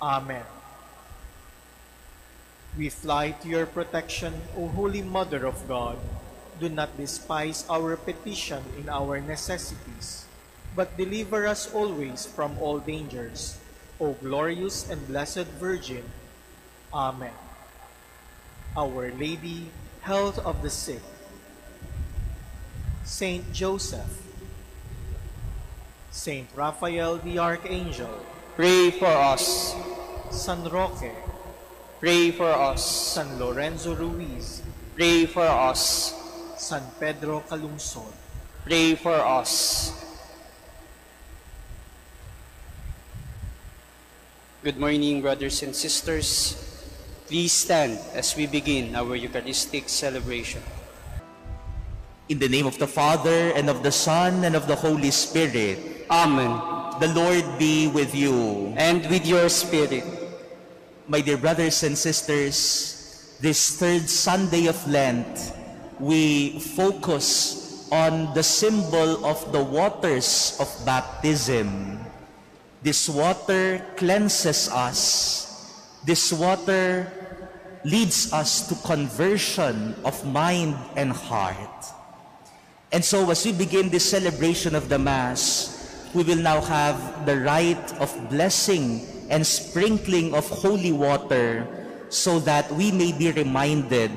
Amen. We fly to your protection, O Holy Mother of God. Do not despise our petition in our necessities, but deliver us always from all dangers, O glorious and blessed Virgin. Amen. Our Lady, Health of the Sick. Saint Joseph, Saint Raphael the Archangel, Pray for us. San Roque, Pray for us. San Lorenzo Ruiz, Pray for us. San Pedro Calungsod, Pray for us. Good morning, brothers and sisters. Please stand as we begin our Eucharistic celebration. In the name of the Father, and of the Son, and of the Holy Spirit, Amen. The Lord be with you. And with your spirit, My dear brothers and sisters, this third Sunday of Lent, we focus on the symbol of the waters of baptism. This water cleanses us. This water leads us to conversion of mind and heart. And so as we begin this celebration of the Mass, we will now have the rite of blessing and sprinkling of holy water so that we may be reminded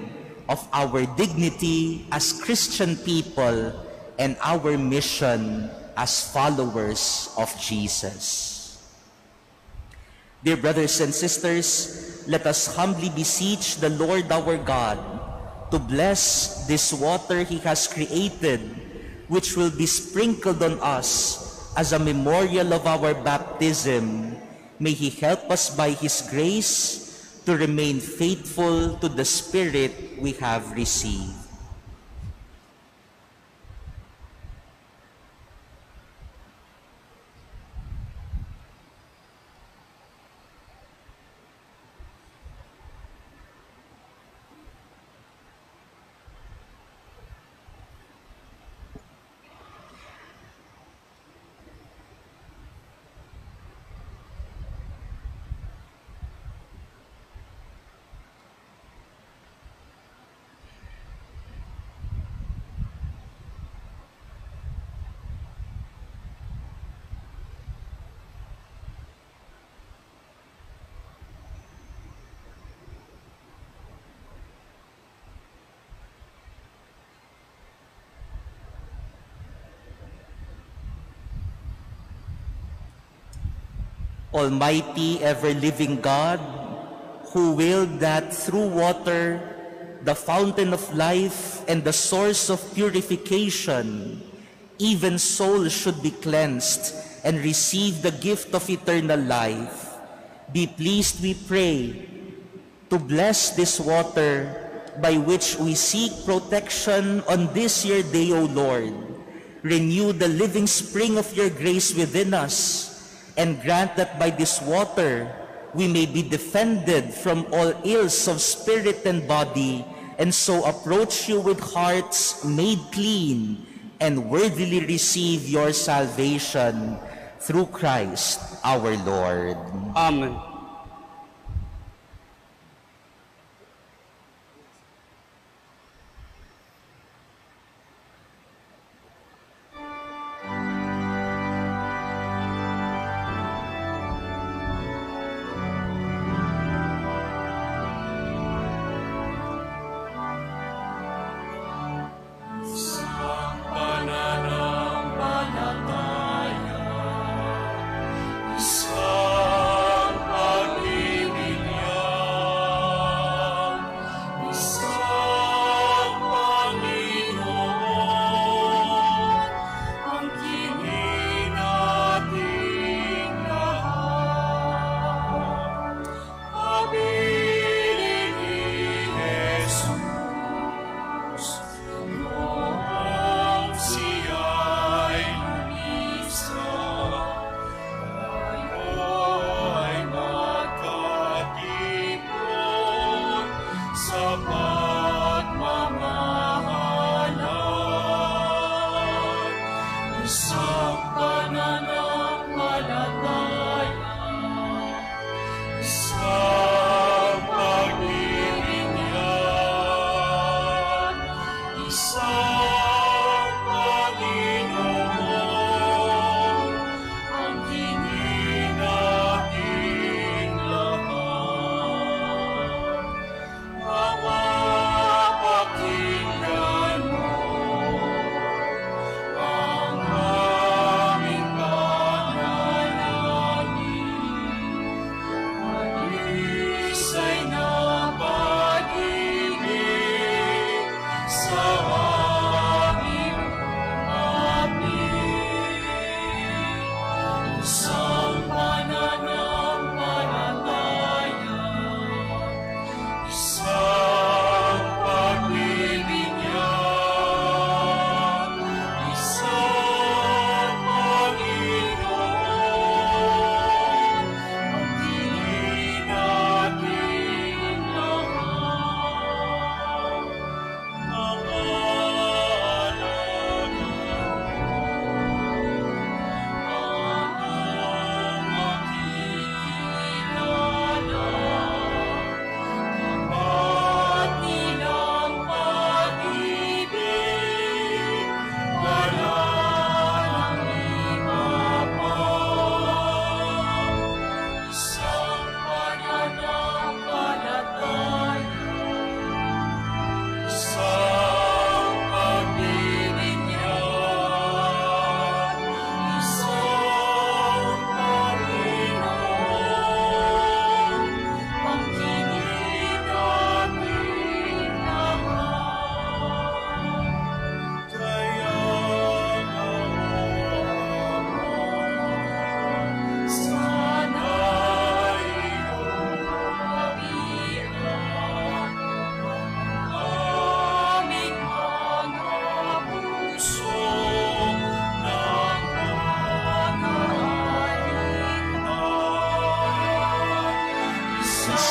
of our dignity as Christian people and our mission as followers of Jesus. Dear brothers and sisters, let us humbly beseech the Lord our God to bless this water He has created, which will be sprinkled on us as a memorial of our baptism. May He help us by His grace to remain faithful to the Spirit we have received. Almighty, ever-living God, who willed that through water the fountain of life and the source of purification, even souls should be cleansed and receive the gift of eternal life. Be pleased, we pray, to bless this water by which we seek protection on this your day, O Lord. Renew the living spring of your grace within us, and grant that by this water we may be defended from all ills of spirit and body, and so approach you with hearts made clean and worthily receive your salvation through Christ our Lord. Amen.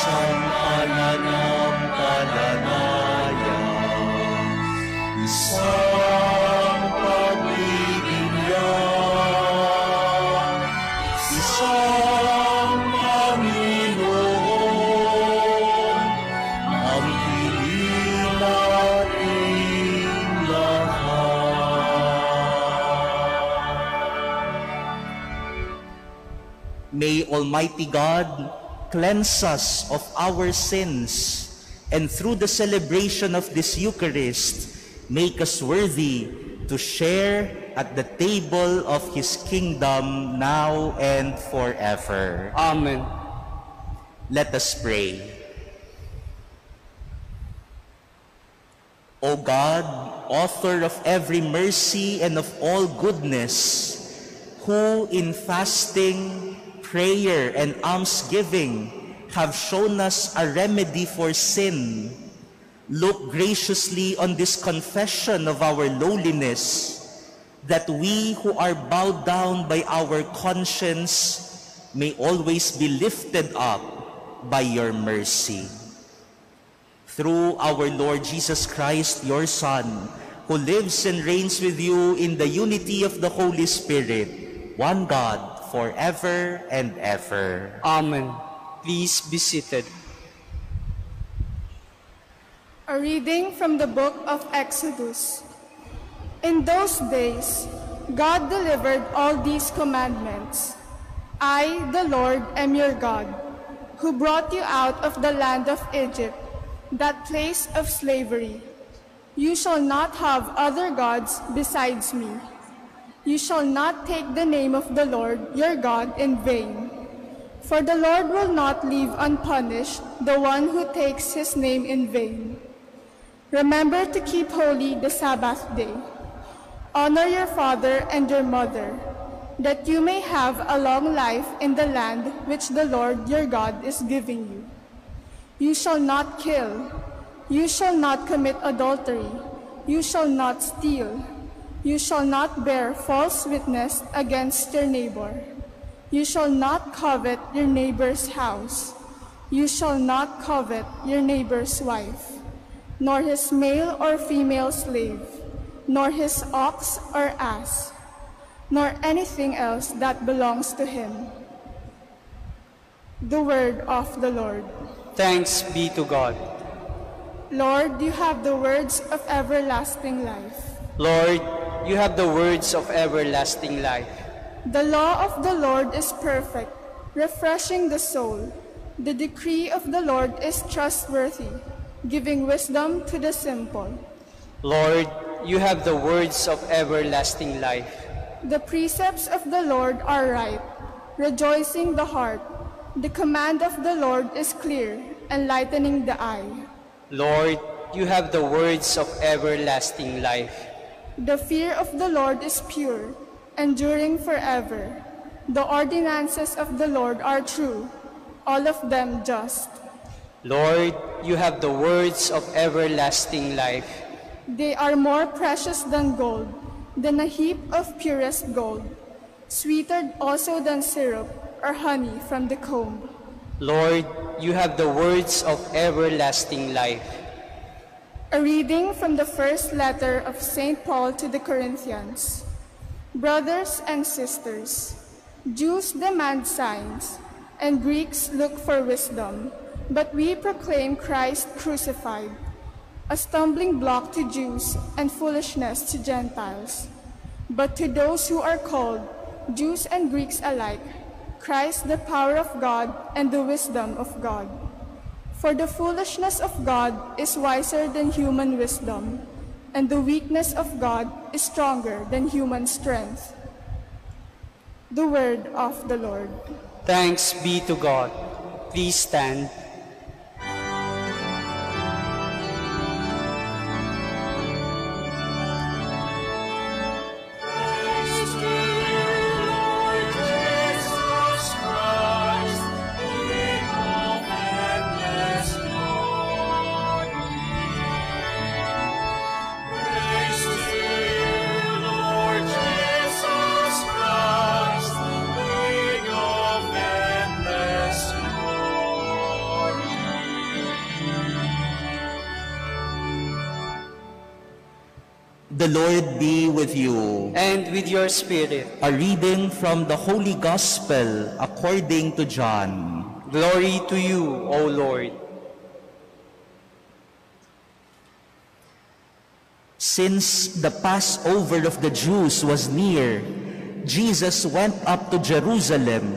sananam palalaya isang pag-ibig niya isang Panginoon ang kinilating lahat May Almighty God cleanse us of our sins, and through the celebration of this Eucharist, make us worthy to share at the table of His kingdom now and forever. Amen. Let us pray. O God, author of every mercy and of all goodness, who in fasting, prayer, and almsgiving have shown us a remedy for sin, look graciously on this confession of our lowliness, that we who are bowed down by our conscience may always be lifted up by your mercy. Through our Lord Jesus Christ, your Son, who lives and reigns with you in the unity of the Holy Spirit, one God, forever and ever. Amen. Please be seated. A reading from the book of Exodus. In those days, God delivered all these commandments. I, the Lord, am your God, who brought you out of the land of Egypt, that place of slavery. You shall not have other gods besides me. You shall not take the name of the Lord your God in vain. For the Lord will not leave unpunished the one who takes his name in vain. Remember to keep holy the Sabbath day. Honor your father and your mother, that you may have a long life in the land which the Lord your God is giving you. You shall not kill. You shall not commit adultery. You shall not steal. You shall not bear false witness against your neighbor. You shall not covet your neighbor's house. You shall not covet your neighbor's wife, nor his male or female slave, nor his ox or ass, nor anything else that belongs to him. The word of the Lord. Thanks be to God. Lord, you have the words of everlasting life. Lord, you have the words of everlasting life. The law of the Lord is perfect, refreshing the soul. The decree of the Lord is trustworthy, giving wisdom to the simple. Lord, you have the words of everlasting life. The precepts of the Lord are right, rejoicing the heart. The command of the Lord is clear, enlightening the eye. Lord, you have the words of everlasting life. The fear of the Lord is pure, enduring forever. The ordinances of the Lord are true, all of them just. Lord, you have the words of everlasting life. They are more precious than gold, than a heap of purest gold, sweeter also than syrup or honey from the comb. Lord, you have the words of everlasting life. A reading from the first letter of St. Paul to the Corinthians. Brothers and sisters, Jews demand signs, and Greeks look for wisdom, but we proclaim Christ crucified, a stumbling block to Jews and foolishness to Gentiles. But to those who are called, Jews and Greeks alike, Christ the power of God and the wisdom of God. For the foolishness of God is wiser than human wisdom, and the weakness of God is stronger than human strength. The word of the Lord. Thanks be to God. Please stand. And with your spirit, A reading from the Holy Gospel according to John. glory to you, O Lord. Since the Passover of the Jews was near, Jesus went up to Jerusalem.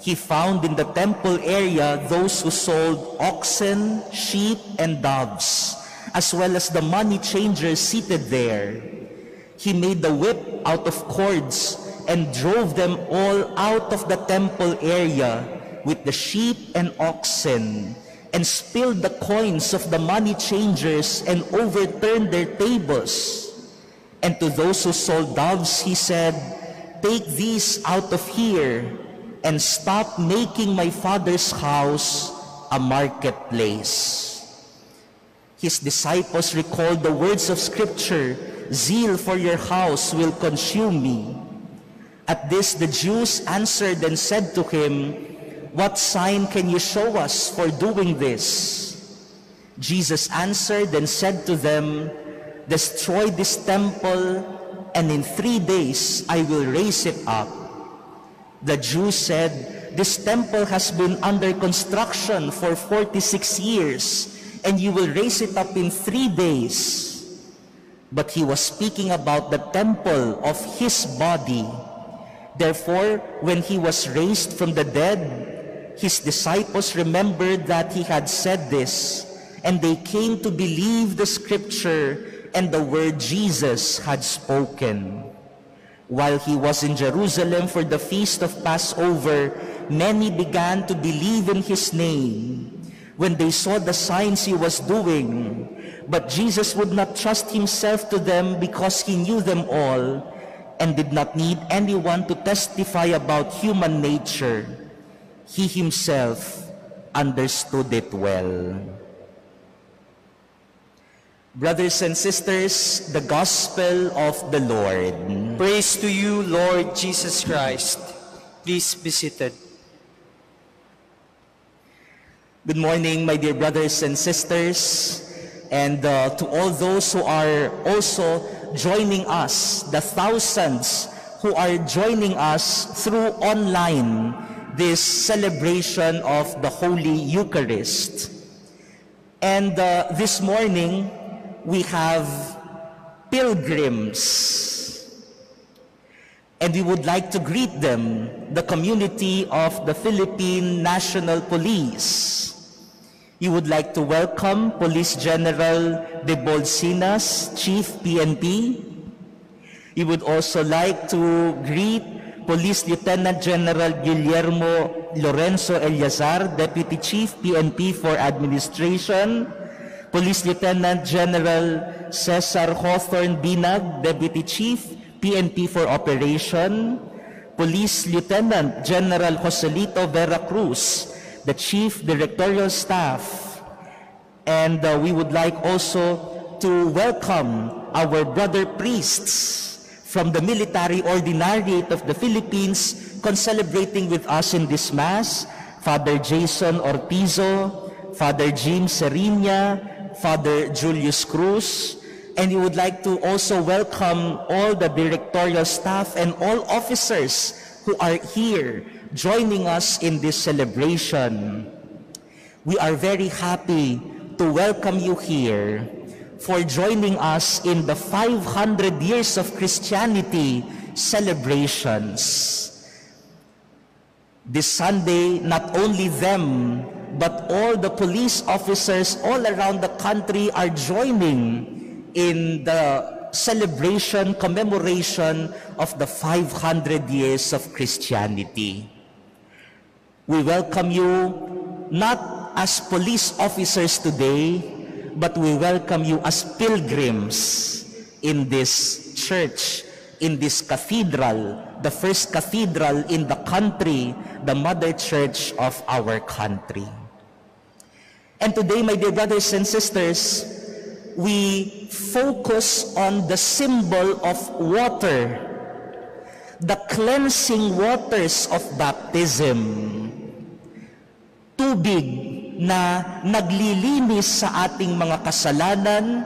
He found in the temple area those who sold oxen, sheep, and doves, as well as the money changers seated there. He made the whip out of cords and drove them all out of the temple area with the sheep and oxen, and spilled the coins of the money changers and overturned their tables. And to those who sold doves, he said, Take these out of here and stop making my father's house a marketplace. His disciples recalled the words of Scripture, Zeal for your house will consume me. At this the Jews answered and said to him, What sign can you show us for doing this? Jesus answered and said to them, Destroy this temple, and in three days I will raise it up. The Jews said, This temple has been under construction for 46 years, and you will raise it up in three days. But he was speaking about the temple of his body. Therefore, when he was raised from the dead, his disciples remembered that he had said this, and they came to believe the scripture and the word Jesus had spoken. While he was in Jerusalem for the feast of Passover, many began to believe in his name when they saw the signs he was doing. But Jesus would not trust himself to them because he knew them all and did not need anyone to testify about human nature. He himself understood it well. Brothers and sisters, the gospel of the Lord. Praise to you, Lord Jesus Christ. Please be seated. Good morning, my dear brothers and sisters, and uh, to all those who are also joining us, the thousands who are joining us through online this celebration of the Holy Eucharist. And uh, this morning, we have pilgrims. And we would like to greet them, the community of the Philippine National Police. You would like to welcome Police General Debold Sinas, Chief PNP. You would also like to greet Police Lieutenant General Guillermo Lorenzo Eleazar, Deputy Chief PNP for Administration. Police Lieutenant General Cesar Hawthorne Binag, Deputy Chief PNP for Operation. Police Lieutenant General Joselito Vera Cruz, the Chief Directorial Staff. And uh, we would like also to welcome our brother priests from the Military Ordinariate of the Philippines concelebrating with us in this Mass, Father Jason Ortizo, Father Jim Serinia, Father Julius Cruz, and we would like to also welcome all the directorial staff and all officers who are here joining us in this celebration. We are very happy to welcome you here for joining us in the 500 years of Christianity celebrations. This Sunday, not only them, but all the police officers all around the country are joining in the celebration, commemoration of the 500 years of Christianity. We welcome you not as police officers today, but we welcome you as pilgrims in this church, in this cathedral, the first cathedral in the country, the mother church of our country. And today, my dear brothers and sisters, we focus on the symbol of water, the cleansing waters of baptism. Tubig na naglilinis sa ating mga kasalanan.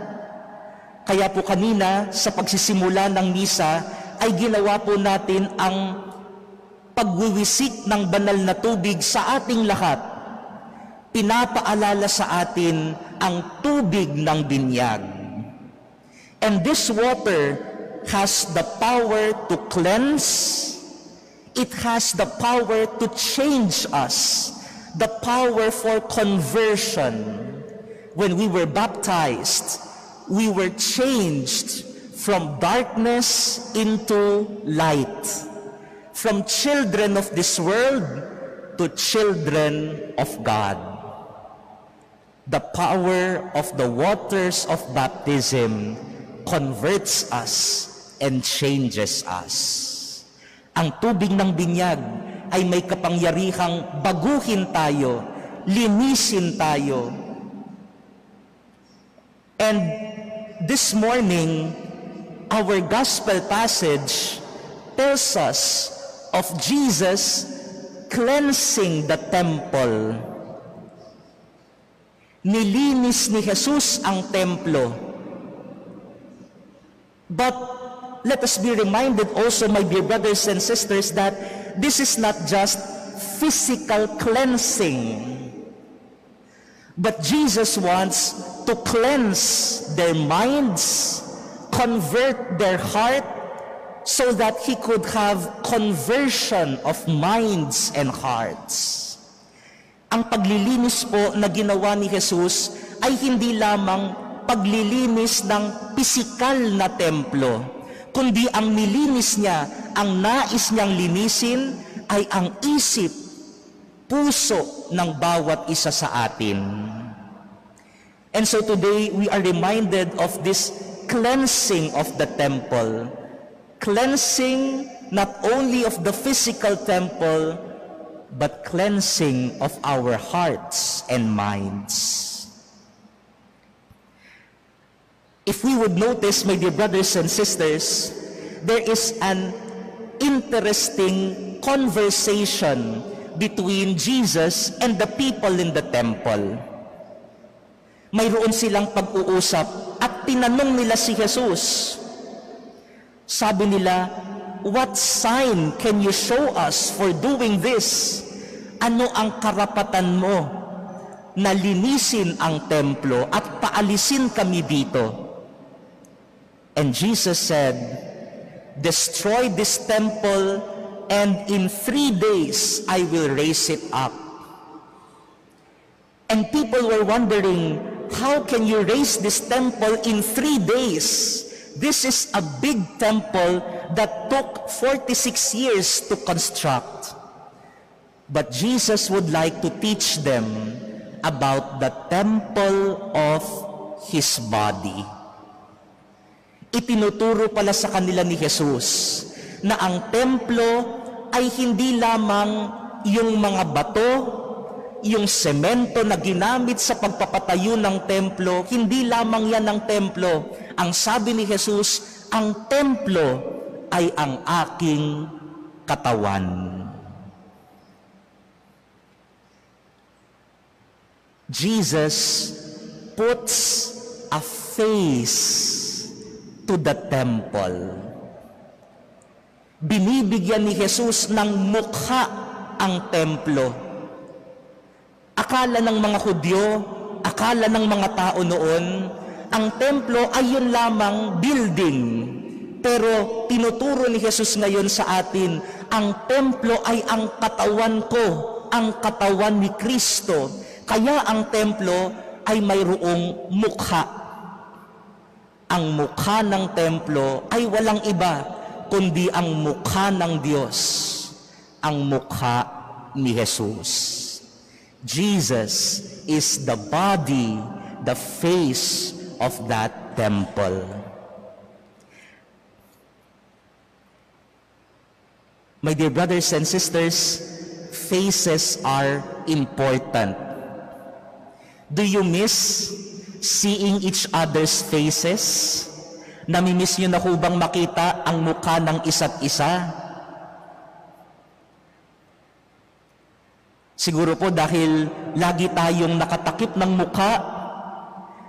Kaya po kanina sa pagsisimula ng misa ay ginawa po natin ang pagwiwisik ng banal na tubig sa ating lahat pinapaalala sa atin ang tubig ng binyag. And this water has the power to cleanse, it has the power to change us, the power for conversion. When we were baptized, we were changed from darkness into light, from children of this world to children of God. the power of the waters of baptism converts us and changes us. Ang tubig ng binyag ay may kapangyarihang baguhin tayo, linisin tayo. And this morning, our gospel passage tells us of Jesus cleansing the temple. Nilinis ni Jesus ang templo. But let us be reminded also, my dear brothers and sisters, that this is not just physical cleansing. But Jesus wants to cleanse their minds, convert their heart, so that He could have conversion of minds and hearts. Ang paglilinis po na ginawa ni Jesus ay hindi lamang paglilinis ng pisikal na templo, kundi ang nilinis niya, ang nais niyang linisin ay ang isip, puso ng bawat isa sa atin. And so today, we are reminded of this cleansing of the temple. Cleansing not only of the physical temple, but cleansing of our hearts and minds. If we would notice, my dear brothers and sisters, there is an interesting conversation between Jesus and the people in the temple. Mayroon silang pag-uusap at tinanong nila si Jesus. Sabi nila, What sign can you show us for doing this? Ano ang karapatan mo na linisin ang templo at paalisin kami dito? And Jesus said, Destroy this temple and in three days I will raise it up. And people were wondering, how can you raise this temple in three days? This is a big temple that took 46 years to construct. But Jesus would like to teach them about the temple of His body. Itinuturo pala sa kanila ni Jesus na ang templo ay hindi lamang yung mga bato, yung semento na ginamit sa pagpapatayo ng templo, hindi lamang yan ang templo. Ang sabi ni Jesus, ang templo ay ang aking katawan. Jesus puts a face to the temple. Binibigyan ni Jesus ng mukha ang templo. Akala ng mga Hudyo, akala ng mga tao noon, ang templo ay yun lamang building. Pero tinuturo ni Jesus ngayon sa atin, ang templo ay ang katawan ko, ang katawan ni Kristo. Kaya ang templo ay mayroong mukha. Ang mukha ng templo ay walang iba, kundi ang mukha ng Diyos, ang mukha ni Jesus. Jesus is the body, the face of that temple. My dear brothers and sisters, faces are important. Do you miss seeing each other's faces? Namimiss nyo na ho bang makita ang mukha ng isa't isa? Siguro po dahil lagi tayong nakatakip ng mukha,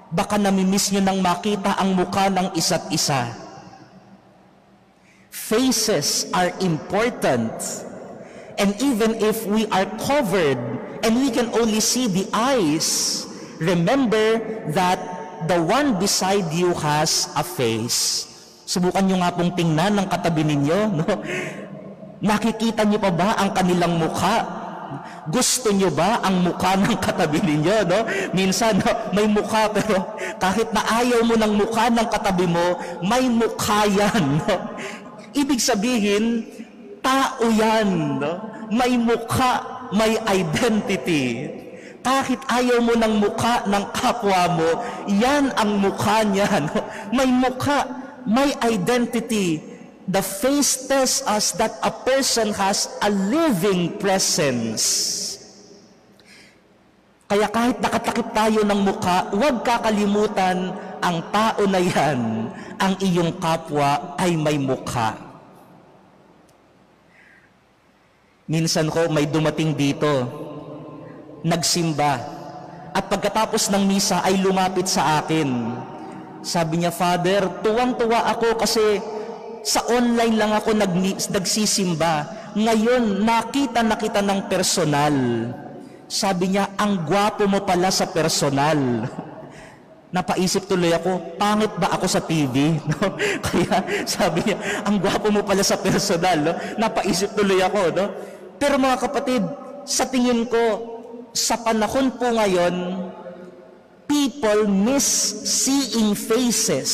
baka namimiss nyo nang makita ang mukha ng isa't isa. Faces are important. And even if we are covered and we can only see the eyes, remember that the one beside you has a face. Subukan nyo nga pong tingnan ng katabi ninyo. No? Nakikita nyo pa ba ang kanilang mukha? Gusto nyo ba ang mukha ng katabi ninyo? No? Minsan, no, may mukha pero kahit na ayaw mo ng mukha ng katabi mo, may mukha yan. No? Ibig sabihin, tao yan. No? May mukha, may identity. Kahit ayaw mo ng mukha ng kapwa mo, yan ang mukha niya. no? May mukha, may identity. The face tells us that a person has a living presence. Kaya kahit nakatakip tayo ng mukha, huwag kakalimutan ang tao na yan, ang iyong kapwa ay may mukha. Minsan ko may dumating dito, nagsimba, at pagkatapos ng misa ay lumapit sa akin. Sabi niya, Father, tuwang-tuwa ako kasi sa online lang ako nag nagsisimba. Ngayon, nakita na kita ng personal. Sabi niya, ang gwapo mo pala sa personal. Napaisip tuloy ako, pangit ba ako sa TV? No? Kaya sabi niya, ang gwapo mo pala sa personal. No? Napaisip tuloy ako. No? Pero mga kapatid, sa tingin ko, sa panahon po ngayon, people miss seeing faces.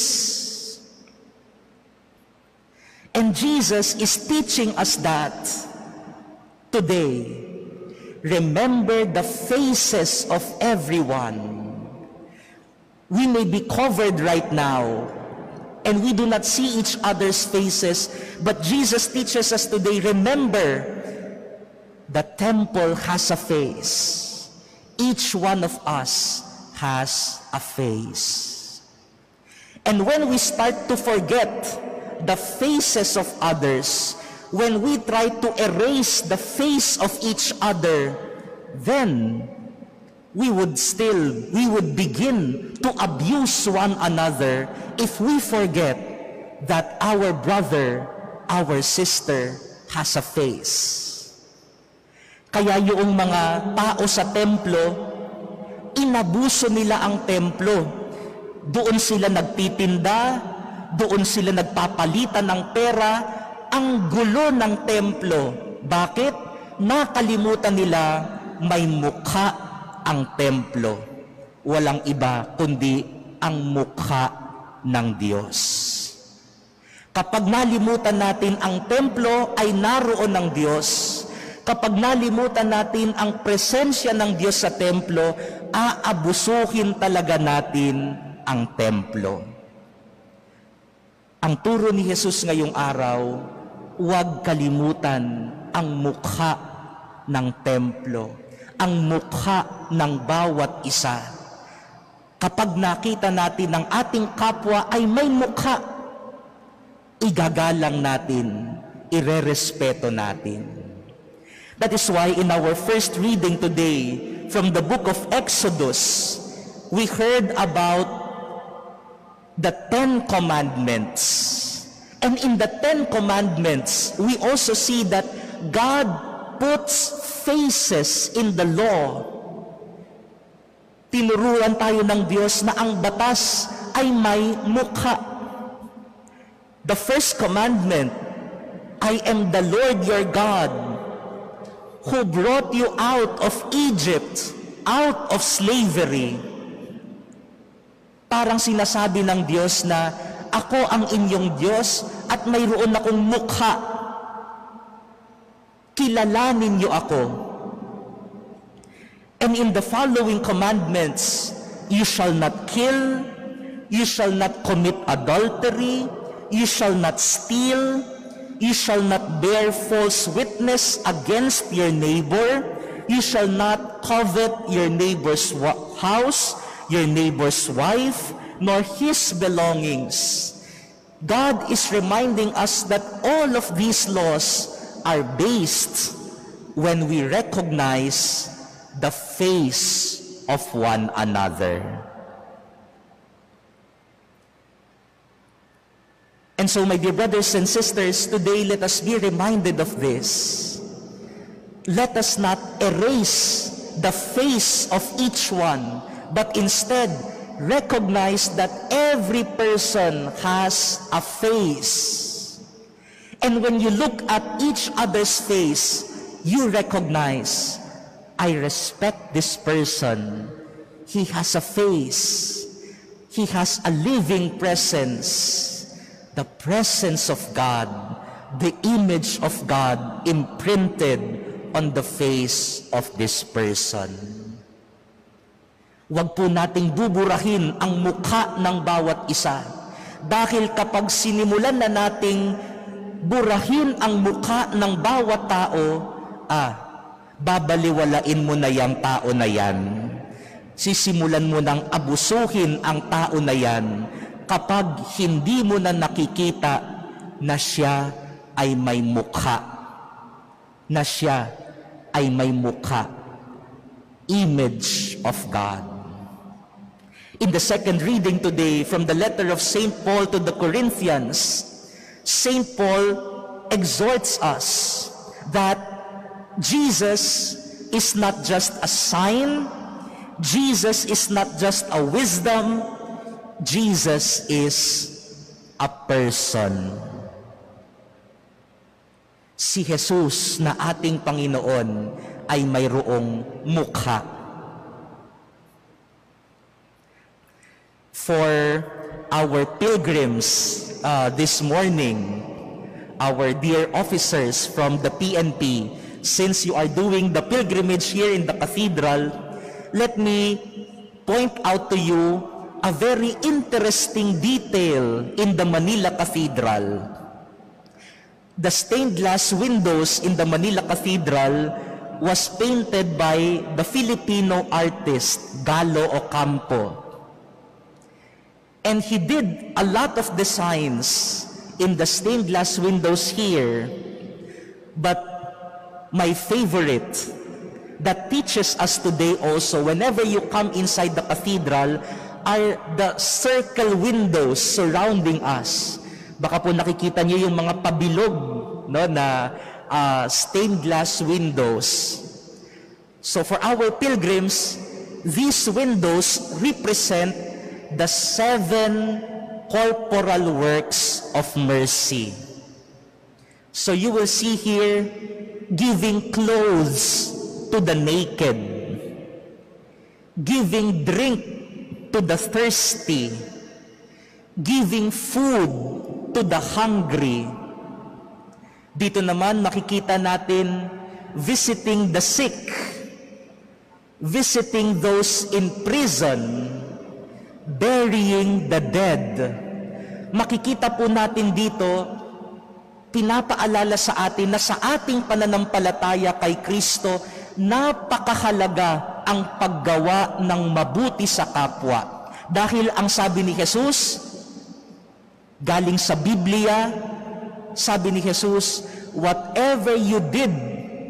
And Jesus is teaching us that today. Remember the faces of everyone. We may be covered right now and we do not see each other's faces, but Jesus teaches us today, remember, the temple has a face. Each one of us has a face. And when we start to forget the faces of others, when we try to erase the face of each other, then we would still, we would begin to abuse one another if we forget that our brother, our sister has a face. Kaya yung mga tao sa templo, inabuso nila ang templo. Doon sila nagtitinda, doon sila nagpapalitan ng pera, ang gulo ng templo. Bakit? Nakalimutan nila may mukha ang templo. Walang iba kundi ang mukha ng Diyos. Kapag nalimutan natin ang templo ay naroon ng Diyos, kapag nalimutan natin ang presensya ng Diyos sa templo, aabusuhin talaga natin ang templo. Ang turo ni Jesus ngayong araw, huwag kalimutan ang mukha ng templo, ang mukha ng bawat isa. Kapag nakita natin ang ating kapwa ay may mukha, igagalang natin, irerespeto natin. That is why in our first reading today from the book of Exodus, we heard about the Ten Commandments. And in the Ten Commandments, we also see that God puts faces in the law. Tinuruan tayo ng Diyos na ang batas ay may mukha. The first commandment, I am the Lord your God who brought you out of Egypt, out of slavery. Parang sinasabi ng Diyos na ako ang inyong Diyos at mayroon akong mukha. Kilalanin niyo ako. And in the following commandments, you shall not kill, you shall not commit adultery, you shall not steal, you shall not bear false witness against your neighbor, you shall not covet your neighbor's house, your neighbor's wife, nor his belongings. God is reminding us that all of these laws are based when we recognize the face of one another. And so, my dear brothers and sisters, today let us be reminded of this. Let us not erase the face of each one, but instead recognize that every person has a face. And when you look at each other's face, you recognize, I respect this person. He has a face. He has a living presence. The presence of God, the image of God imprinted on the face of this person. Huwag po nating buburahin ang mukha ng bawat isa. Dahil kapag sinimulan na nating burahin ang mukha ng bawat tao, ah, babaliwalain mo na yung tao na yan. Sisimulan mo nang abusuhin ang tao na yan kapag hindi mo na nakikita na siya ay may mukha. Na siya ay may mukha. Image of God. In the second reading today from the letter of St. Paul to the Corinthians, St. Paul exhorts us that Jesus is not just a sign, Jesus is not just a wisdom, Jesus is a person. Si Jesus na ating Panginoon ay mayroong mukha. For our pilgrims uh, this morning, our dear officers from the PNP, since you are doing the pilgrimage here in the cathedral, let me point out to you a very interesting detail in the Manila Cathedral. The stained glass windows in the Manila Cathedral was painted by the Filipino artist Galo Ocampo. And he did a lot of designs in the stained glass windows here. But my favorite that teaches us today also, whenever you come inside the cathedral, are the circle windows surrounding us. Baka po nakikita niyo yung mga pabilog no, na uh, stained glass windows. So for our pilgrims, these windows represent the seven corporal works of mercy. So you will see here giving clothes to the naked, giving drink to the thirsty, giving food to the hungry. Dito naman makikita natin visiting the sick, visiting those in prison, burying the dead. Makikita po natin dito, pinapaalala sa atin na sa ating pananampalataya kay Kristo, napakahalaga ang paggawa ng mabuti sa kapwa. Dahil ang sabi ni Jesus, galing sa Biblia, sabi ni Jesus, whatever you did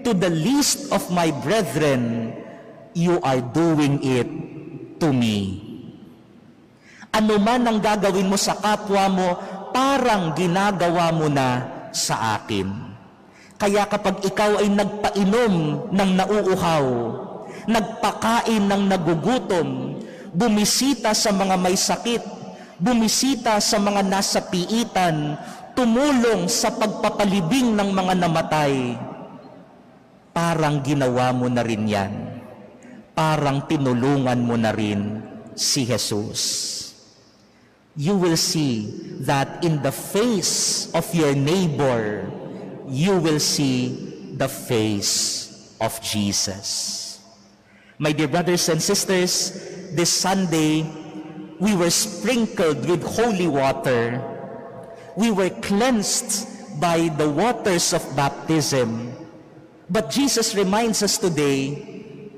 to the least of my brethren, you are doing it to me. Ano man ang gagawin mo sa kapwa mo, parang ginagawa mo na sa akin. Kaya kapag ikaw ay nagpainom ng nauuhaw, nagpakain ng nagugutom, bumisita sa mga may sakit, bumisita sa mga nasa piitan, tumulong sa pagpapalibing ng mga namatay, parang ginawa mo na rin yan. Parang tinulungan mo na rin si Jesus you will see that in the face of your neighbor, you will see the face of Jesus. My dear brothers and sisters, this Sunday, we were sprinkled with holy water. We were cleansed by the waters of baptism. But Jesus reminds us today,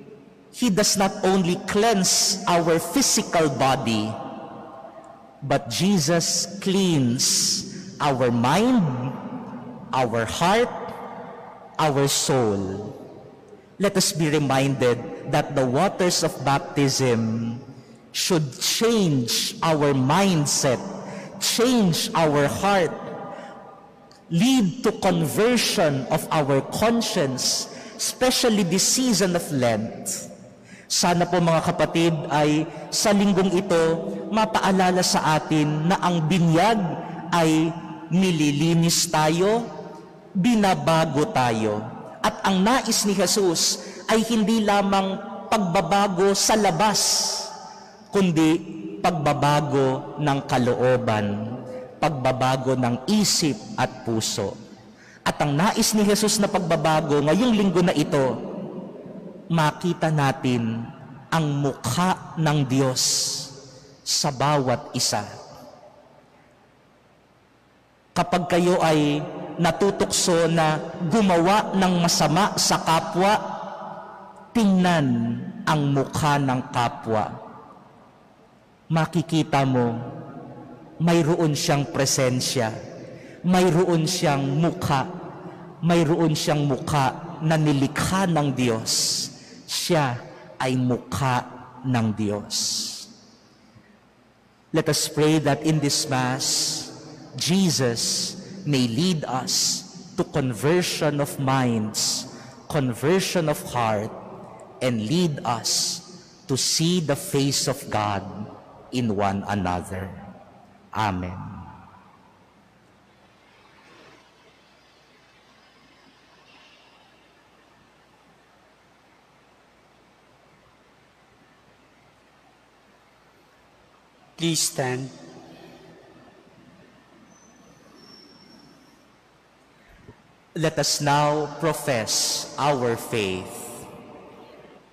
He does not only cleanse our physical body, But Jesus cleans our mind, our heart, our soul. Let us be reminded that the waters of baptism should change our mindset, change our heart, lead to conversion of our conscience, especially this season of Lent. Sana po mga kapatid ay sa linggong ito mapaalala sa atin na ang binyag ay nililinis tayo, binabago tayo. At ang nais ni Jesus ay hindi lamang pagbabago sa labas, kundi pagbabago ng kalooban, pagbabago ng isip at puso. At ang nais ni Jesus na pagbabago ngayong linggo na ito, makita natin ang mukha ng Diyos sa bawat isa. Kapag kayo ay natutukso na gumawa ng masama sa kapwa, tingnan ang mukha ng kapwa. Makikita mo, mayroon siyang presensya, mayroon siyang mukha, mayroon siyang mukha na nilikha ng Diyos. Siya ay mukha ng Diyos. Let us pray that in this Mass, Jesus may lead us to conversion of minds, conversion of heart, and lead us to see the face of God in one another. Amen. Please stand. Let us now profess our faith.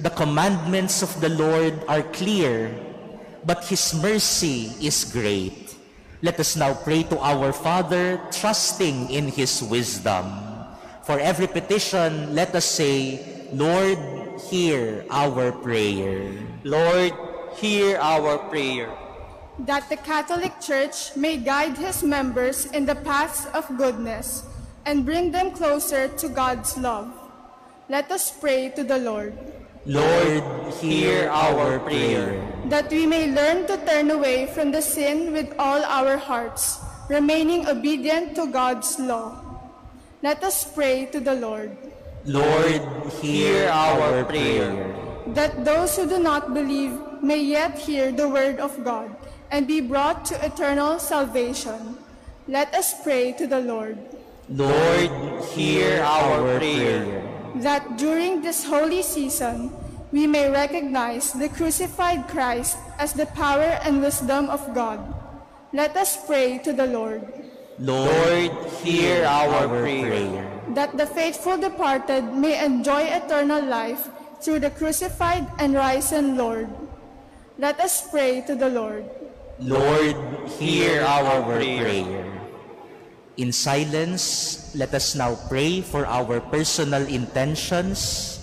the commandments of the Lord are clear, but His mercy is great. Let us now pray to our Father, trusting in His wisdom. For every petition, let us say, Lord, hear our prayer. Lord, hear our prayer. that the Catholic Church may guide his members in the paths of goodness and bring them closer to God's love. Let us pray to the Lord, Lord, hear our prayer. that we may learn to turn away from the sin with all our hearts, remaining obedient to God's law. Let us pray to the Lord, Lord, hear our prayer. that those who do not believe may yet hear the word of God and be brought to eternal salvation. Let us pray to the Lord. Lord, hear our prayer. That during this holy season we may recognize the crucified Christ as the power and wisdom of God. Let us pray to the Lord Lord, hear our prayer. that the faithful departed may enjoy eternal life through the crucified and risen Lord. Let us pray to the Lord. Lord, hear our prayer. In silence, let us now pray for our personal intentions,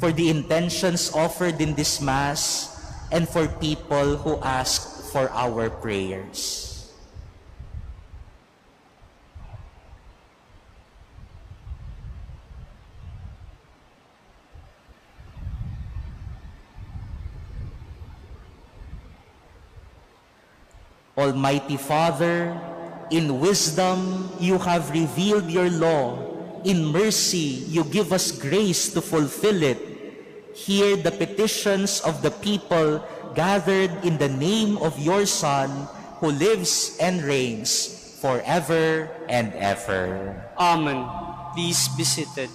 for the intentions offered in this Mass, and for people who ask for our prayers. Almighty Father, in wisdom you have revealed your law. In mercy you give us grace to fulfill it. Hear the petitions of the people gathered in the name of your Son, who lives and reigns forever and ever. Amen. Please be seated.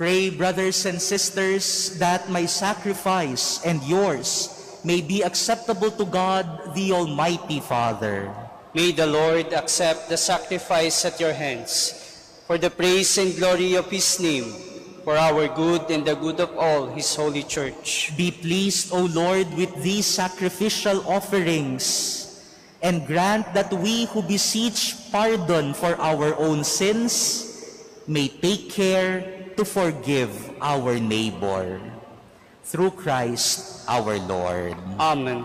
Pray, brothers and sisters, that my sacrifice and yours may be acceptable to God, the Almighty Father. May the Lord accept the sacrifice at your hands for the praise and glory of his name, for our good and the good of all his holy church. Be pleased, O Lord, with these sacrificial offerings, and grant that we who beseech pardon for our own sins may take care to forgive our neighbor. Through Christ our Lord. Amen.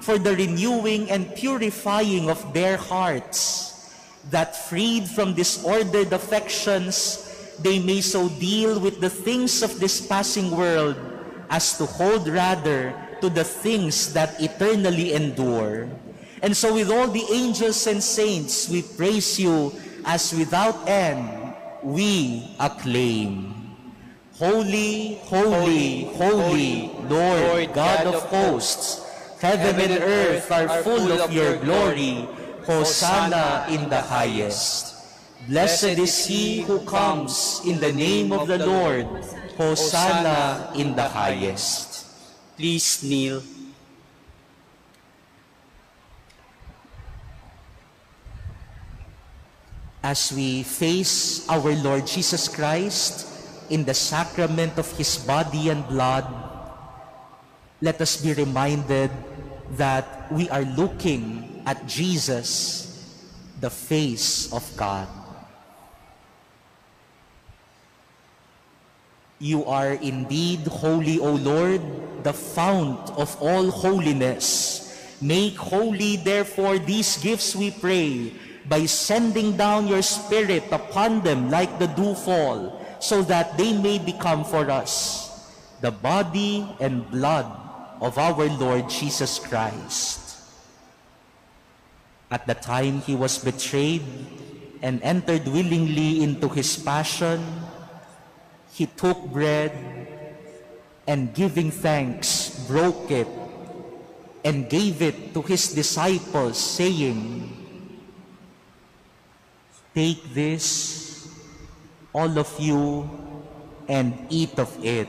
for the renewing and purifying of their hearts, that freed from disordered affections, they may so deal with the things of this passing world as to hold rather to the things that eternally endure. And so with all the angels and saints, we praise you as without end we acclaim. Holy, holy, holy, Lord, God of hosts, heaven and earth are full of your glory. Hosanna in the highest. Blessed is he who comes in the name of the Lord. Hosanna in the highest. Please kneel. As we face our Lord Jesus Christ in the sacrament of his body and blood, let us be reminded that we are looking at Jesus, the face of God. You are indeed holy, O Lord, the fount of all holiness. Make holy, therefore, these gifts, we pray, by sending down your Spirit upon them like the dewfall, so that they may become for us the body and blood of our Lord Jesus Christ. At the time he was betrayed and entered willingly into his passion, he took bread and giving thanks, broke it and gave it to his disciples, saying, Take this, all of you, and eat of it.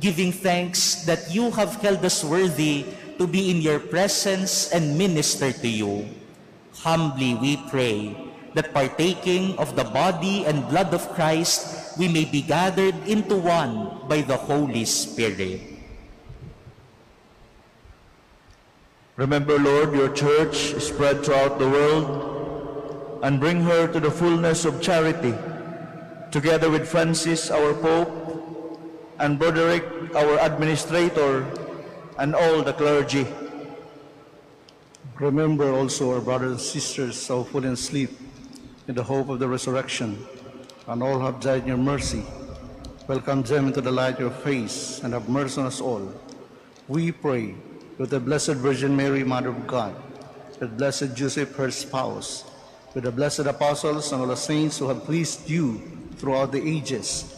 giving thanks that you have held us worthy to be in your presence and minister to you. Humbly we pray that partaking of the body and blood of Christ, we may be gathered into one by the Holy Spirit. Remember, Lord, your church spread throughout the world and bring her to the fullness of charity, together with Francis, our Pope, and Broderick, our administrator, and all the clergy. Remember also our brothers and sisters who have fallen asleep in the hope of the resurrection, and all have died in your mercy. Welcome them into the light of your face, and have mercy on us all. We pray with the Blessed Virgin Mary, Mother of God, with Blessed Joseph, her spouse, with the blessed apostles and all the saints who have pleased you throughout the ages,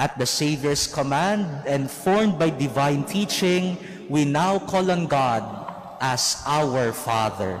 At the Savior's command and formed by divine teaching, we now call on God as our Father.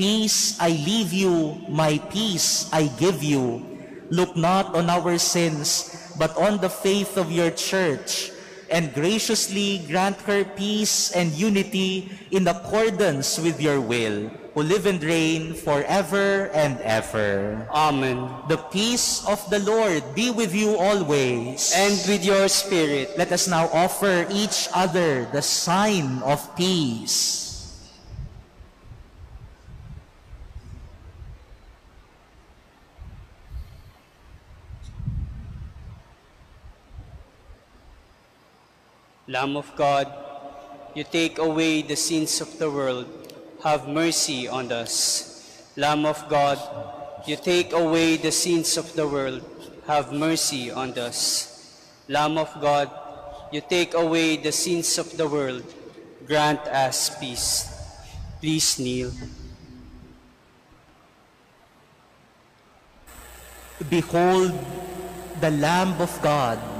Peace I leave you, my peace I give you. Look not on our sins, but on the faith of your church, and graciously grant her peace and unity in accordance with your will, who live and reign forever and ever. Amen. The peace of the Lord be with you always. And with your spirit, Let us now offer each other the sign of peace. Lamb of God, you take away the sins of the world. Have mercy on us. Lamb of God, you take away the sins of the world. Have mercy on us. Lamb of God, you take away the sins of the world. Grant us peace. Please kneel. Behold the Lamb of God.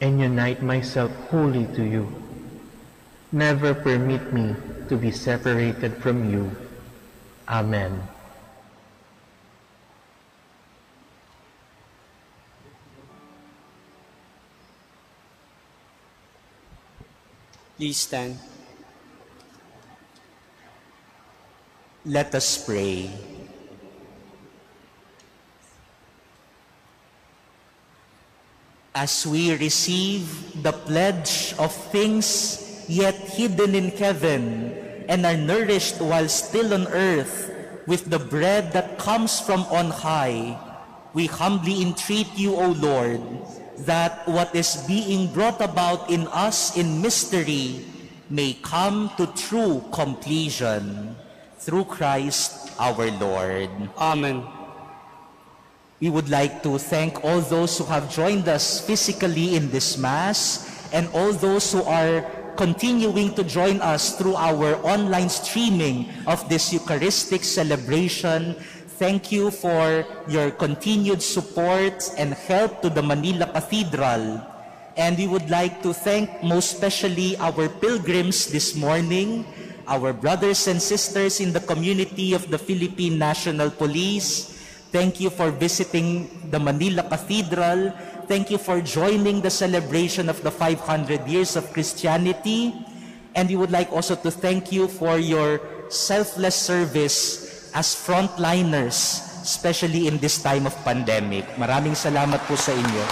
and unite myself wholly to you. Never permit me to be separated from you. Amen. Please stand. Let us pray. As we receive the pledge of things yet hidden in heaven and are nourished while still on earth with the bread that comes from on high, we humbly entreat you, O Lord, that what is being brought about in us in mystery may come to true completion through Christ our Lord. Amen. We would like to thank all those who have joined us physically in this Mass and all those who are continuing to join us through our online streaming of this Eucharistic celebration. Thank you for your continued support and help to the Manila Cathedral. And we would like to thank most especially our pilgrims this morning, our brothers and sisters in the community of the Philippine National Police. Thank you for visiting the Manila Cathedral. Thank you for joining the celebration of the 500 years of Christianity. And we would like also to thank you for your selfless service as frontliners, especially in this time of pandemic. Maraming salamat po sa inyo.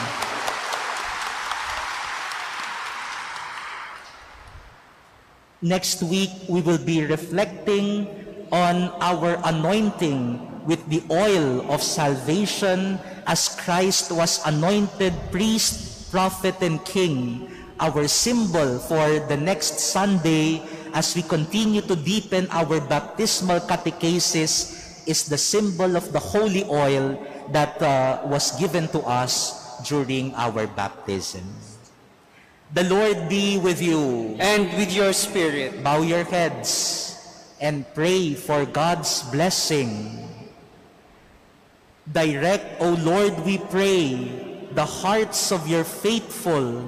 Next week, we will be reflecting on our anointing with the oil of salvation as Christ was anointed priest, prophet, and king, our symbol for the next Sunday as we continue to deepen our baptismal catechesis is the symbol of the holy oil that uh, was given to us during our baptism. The Lord be with you. And with your spirit. Bow your heads and pray for God's blessing. Direct, O Lord, we pray, the hearts of your faithful,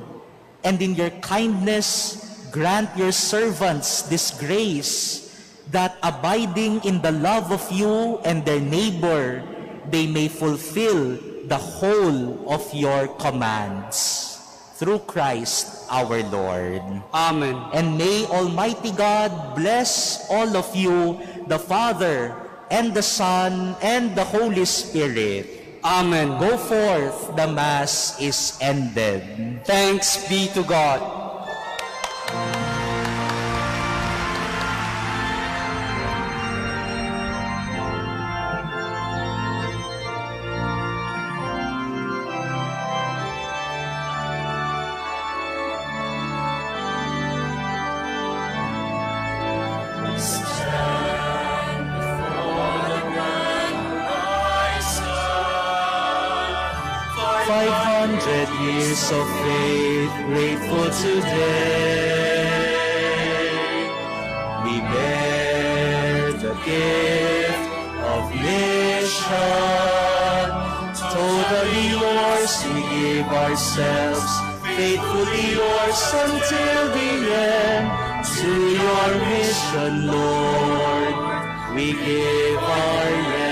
and in your kindness, grant your servants this grace, that abiding in the love of you and their neighbor, they may fulfill the whole of your commands. Through Christ our Lord. Amen. And may Almighty God bless all of you, the Father, and the Son, and the Holy Spirit. Amen. Go forth, the Mass is ended. Thanks be to God. Five hundred years of faith, grateful today. We bear the gift of mission. Totally yours, we give ourselves, faithfully yours until the end. To your mission, Lord, we give our